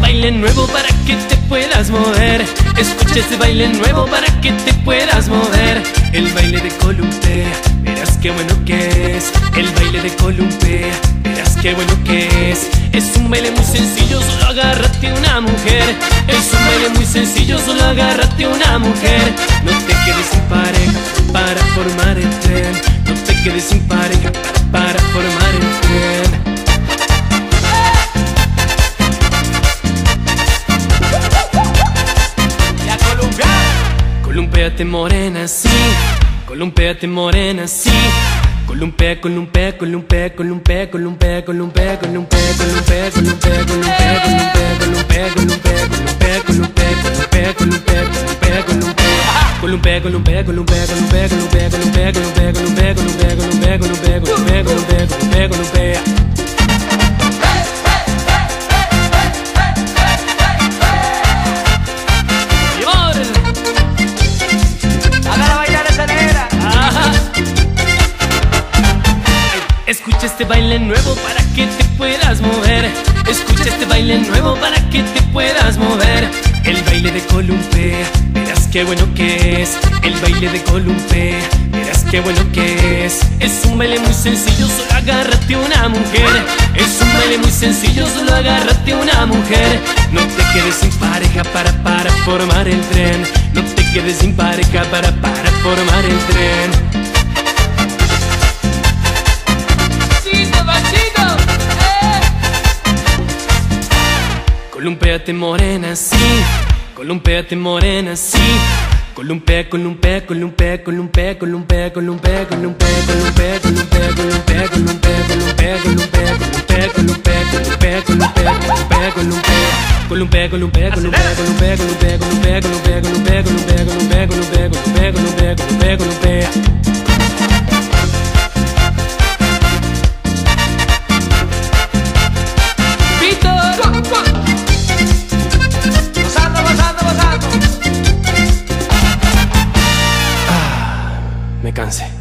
baile nuevo para que te puedas mover. Escucha este baile nuevo para que te puedas mover. El baile de columpea, verás qué bueno que es. El baile de columpea, verás qué bueno que es. Es un baile muy sencillo, solo agárrate una mujer. Es un baile muy sencillo, solo agárrate una mujer. No te quedes sin pareja para formar el tren. No te quedes sin columpiar. Columpeate morena, sí. Morena, sí. Columpea, columpea, columpea, columpea, columpea, columpea, columpea, columpea, columpea, columpea, columpea, columpea, columpea, columpea, columpea, columpea, columpea, columpea, columpea. Columpea, columpea, columpea, columpea, columpea, columpea, columpea, columpea, columpea, columpea, columpea, columpea, columpea, columpea, baile nuevo para que te puedas mover. Escucha este baile nuevo para que te puedas mover. El baile de columpea, verás qué bueno que es. El baile de columpea, verás qué bueno que es. Es un baile muy sencillo, solo agárrate una mujer. Es un baile muy sencillo, solo agárrate una mujer. No te quedes sin pareja para para formar el tren. No te quedes sin pareja para para formar el tren. Columpeate morena, sí. Columpeate morena, sí. Columpea, columpea, columpea, columpea, columpea, columpea, columpea, columpea, columpea, columpea, columpea, columpea, columpea, columpea, columpea, columpea, columpea, columpea. Columpea, columpea, columpea, columpea, columpea, columpea, columpea, columpea, columpea, columpea, columpea, columpea, columpea, columpea, columpea. me cansé.